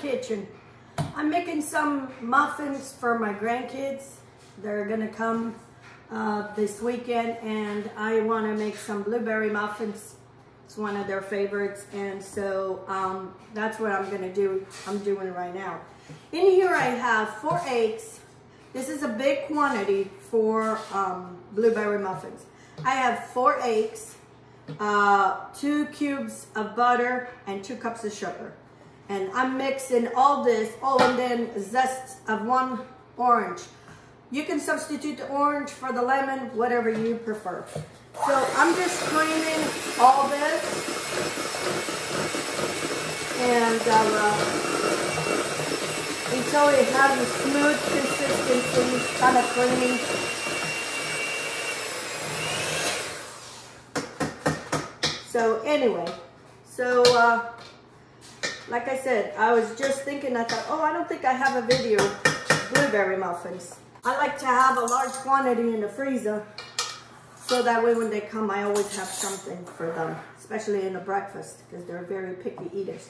kitchen. I'm making some muffins for my grandkids. They're gonna come uh, this weekend and I wanna make some blueberry muffins. It's one of their favorites and so um, that's what I'm gonna do, I'm doing right now. In here I have four eggs. This is a big quantity for um, blueberry muffins. I have four eggs, uh, two cubes of butter, and two cups of sugar. And I'm mixing all this, oh, and then zest of one orange. You can substitute the orange for the lemon, whatever you prefer. So I'm just creaming all this. And uh, until it has a smooth consistency, kind of creamy. So anyway, so uh, like I said, I was just thinking, I thought, oh, I don't think I have a video blueberry muffins. I like to have a large quantity in the freezer so that way when they come, I always have something for them, especially in the breakfast because they're very picky eaters.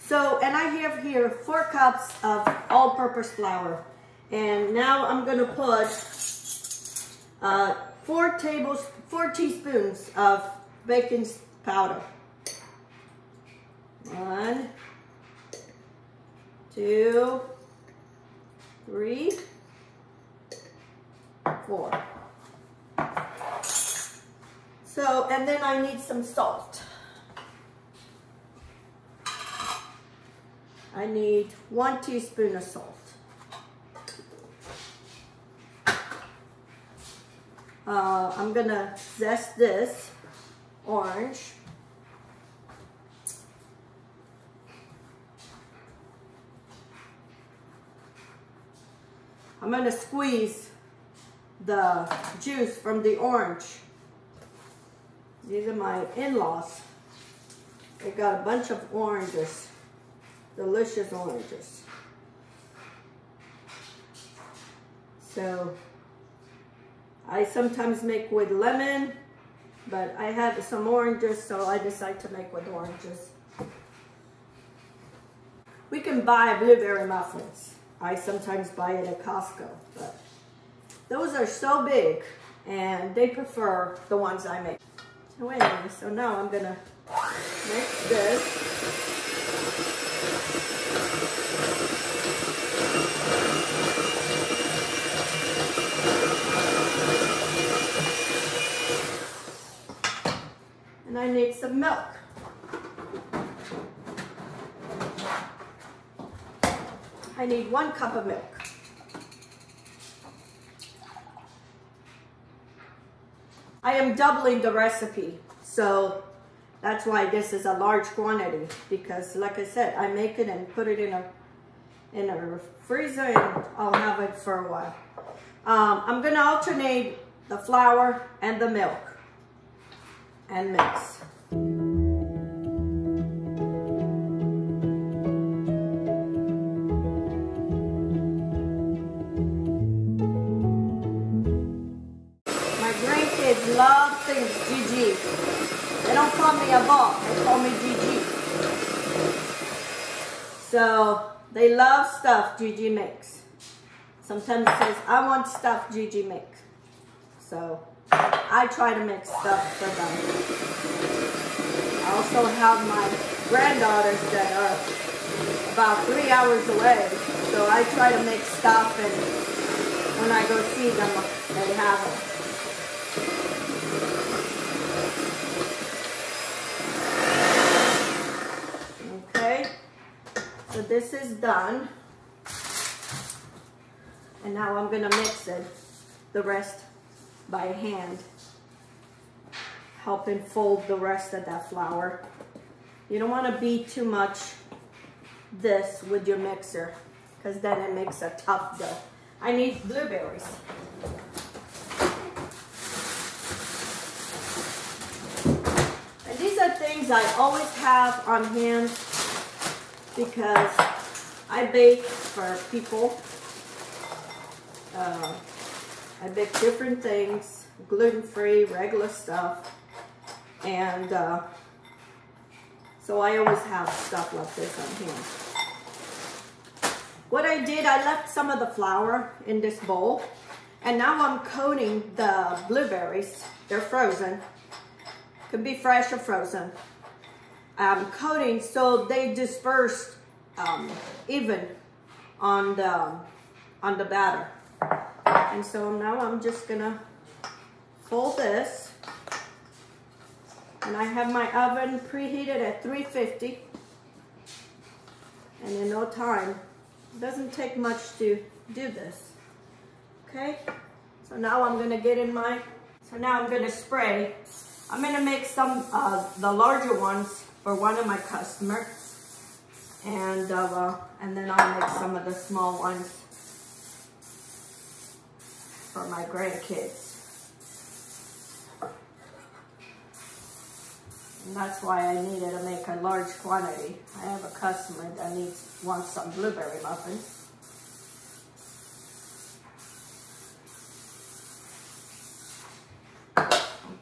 So, and I have here four cups of all-purpose flour. And now I'm gonna put uh, four tables, four teaspoons of baking powder. One, two, three, four. So, and then I need some salt. I need one teaspoon of salt. Uh, I'm gonna zest this orange. I'm gonna squeeze the juice from the orange. These are my in-laws. They got a bunch of oranges, delicious oranges. So I sometimes make with lemon, but I had some oranges, so I decided to make with oranges. We can buy blueberry muffins. I sometimes buy it at Costco, but those are so big and they prefer the ones I make. So anyway, so now I'm gonna mix this. And I need some milk. I need one cup of milk. I am doubling the recipe, so that's why this is a large quantity because like I said, I make it and put it in a in a freezer and I'll have it for a while. Um, I'm gonna alternate the flour and the milk and mix. So they love stuff Gigi makes. Sometimes it says, I want stuff Gigi makes. So I try to make stuff for them. I also have my granddaughters that are about three hours away. So I try to make stuff and when I go see them, they have it. So this is done. And now I'm gonna mix it, the rest by hand. Helping fold the rest of that flour. You don't wanna beat too much this with your mixer because then it makes a tough dough. I need blueberries. And these are things I always have on hand because I bake for people. Uh, I bake different things, gluten-free, regular stuff. And uh, so I always have stuff like this on hand. what I did, I left some of the flour in this bowl. And now I'm coating the blueberries. They're frozen. Could be fresh or frozen. I'm coating so they dispersed um, even on the on the batter. And so now I'm just gonna fold this. And I have my oven preheated at 350. And in no time, it doesn't take much to do this. Okay, so now I'm gonna get in my, so now I'm gonna spray. I'm gonna make some of the larger ones for one of my customers. And, uh, and then I'll make some of the small ones for my grandkids. And that's why I needed to make a large quantity. I have a customer that needs wants some blueberry muffins.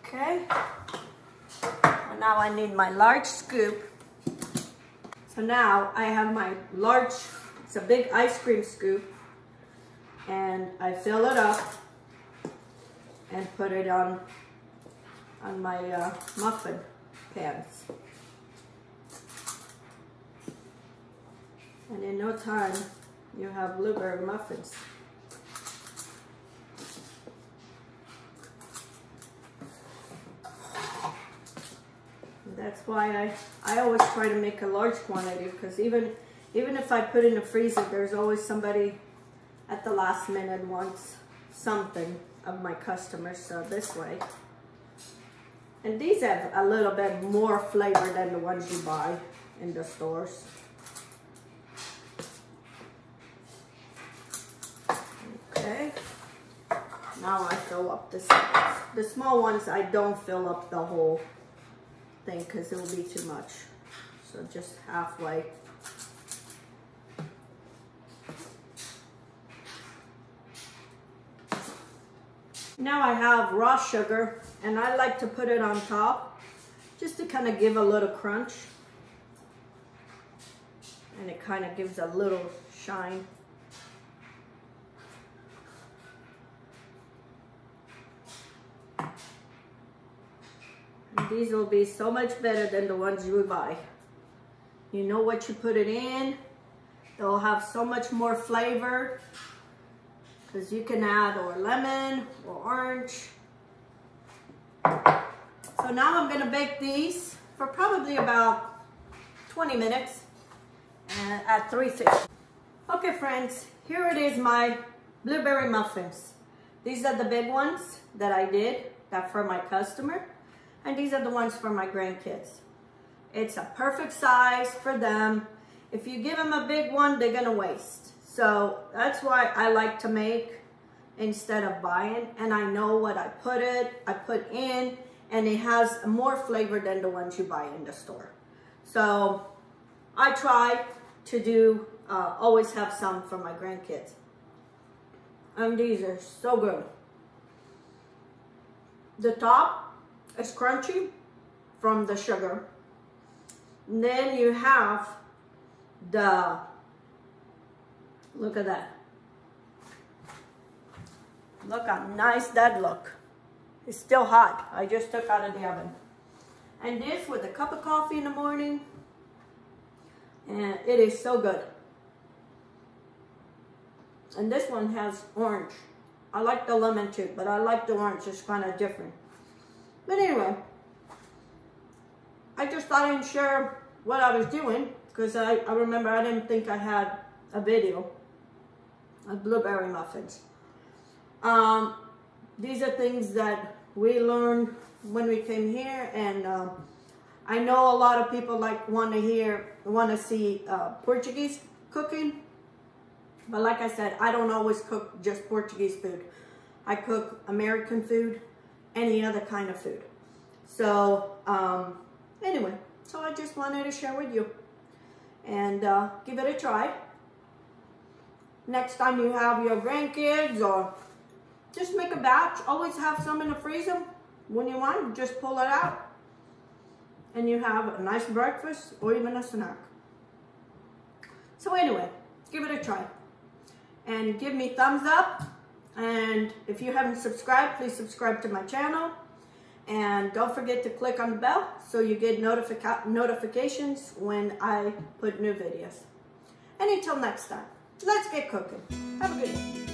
Okay. Now I need my large scoop. So now I have my large, it's a big ice cream scoop. And I fill it up and put it on, on my uh, muffin pans. And in no time, you have blueberry muffins. Why I, I always try to make a large quantity because even, even if I put in the freezer, there's always somebody at the last minute wants something of my customers, so this way. And these have a little bit more flavor than the ones you buy in the stores. Okay. Now I fill up the. The small ones, I don't fill up the whole thing because it will be too much. So just halfway. Now I have raw sugar and I like to put it on top just to kind of give a little crunch. And it kind of gives a little shine. These will be so much better than the ones you buy. You know what you put it in. They'll have so much more flavor because you can add or lemon or orange. So now I'm gonna bake these for probably about 20 minutes uh, at 350. Okay friends, here it is my blueberry muffins. These are the big ones that I did, that for my customer. And these are the ones for my grandkids. It's a perfect size for them. If you give them a big one, they're gonna waste. So that's why I like to make instead of buying. And I know what I put it, I put in, and it has more flavor than the ones you buy in the store. So I try to do, uh, always have some for my grandkids. And these are so good. The top is crunchy from the sugar. And then you have the, look at that. Look how nice that look. It's still hot. I just took out of the oven. And this with a cup of coffee in the morning. And it is so good. And this one has orange. I like the lemon too, but I like the orange. It's kind of different. But anyway, I just thought I'd share what I was doing because I, I remember I didn't think I had a video of blueberry muffins. Um, these are things that we learned when we came here and um, I know a lot of people like want to hear, want to see uh, Portuguese cooking. But like I said, I don't always cook just Portuguese food. I cook American food, any other kind of food. So um, anyway, so I just wanted to share with you and uh, give it a try. Next time you have your grandkids or just make a batch. Always have some in the freezer. When you want, just pull it out. And you have a nice breakfast or even a snack. So anyway, give it a try. And give me thumbs up. And if you haven't subscribed, please subscribe to my channel. And don't forget to click on the bell so you get notific notifications when I put new videos. And until next time, let's get cooking. Have a good day.